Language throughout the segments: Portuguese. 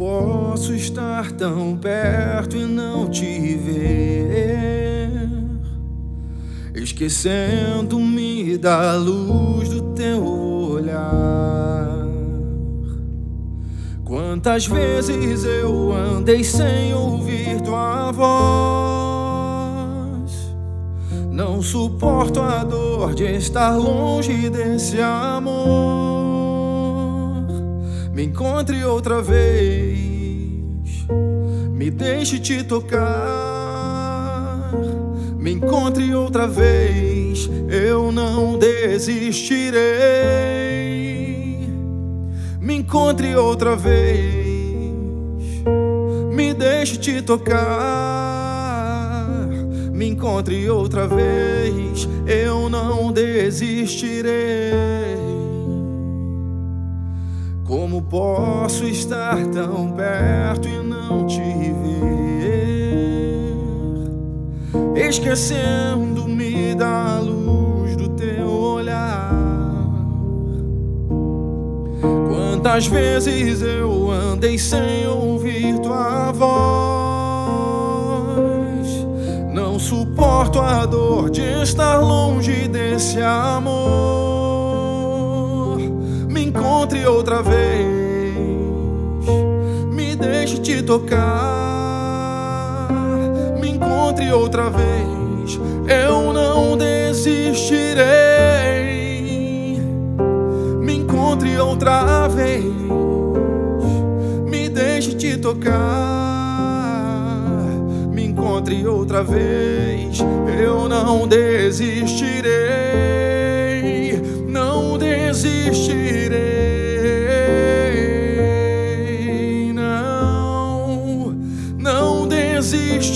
posso estar tão perto e não te ver? Esquecendo-me da luz do teu olhar. Quantas vezes eu andei sem ouvir tua voz? Não suporto a dor de estar longe desse amor. Me encontre outra vez, me deixe te tocar. Me encontre outra vez, eu não desistirei. Me encontre outra vez, me deixe te tocar. Me encontre outra vez, eu não desistirei. Como posso estar tão perto e não te ver? Esquecendo-me da luz do teu olhar. Quantas vezes eu andei sem ouvir tua voz? Não suporto a dor de estar longe desse amor encontre outra vez. Me deixe te tocar. Me encontre outra vez. Eu não desistirei. Me encontre outra vez. Me deixe te tocar. Me encontre outra vez. Eu não desistirei. Não desistirei.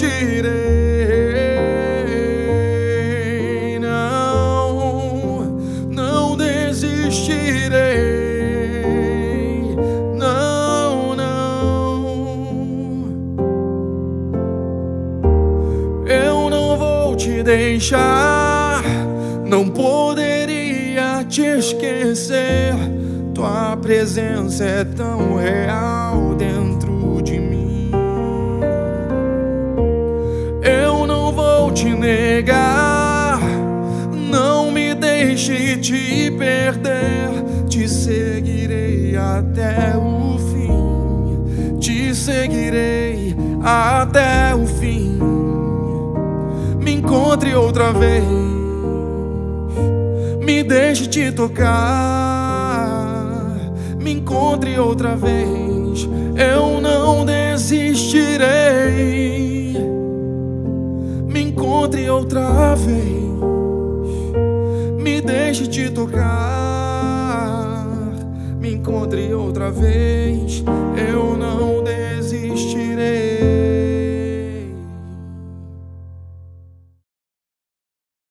Desistirei, não, não desistirei, não, não. Eu não vou te deixar, não poderia te esquecer. Tua presença é tão real deixe te perder. Te seguirei até o fim. Te seguirei até o fim. Me encontre outra vez. Me deixe te tocar. Me encontre outra vez. Eu não desistirei encontre outra vez deixe te tocar. Me encontre outra vez, eu não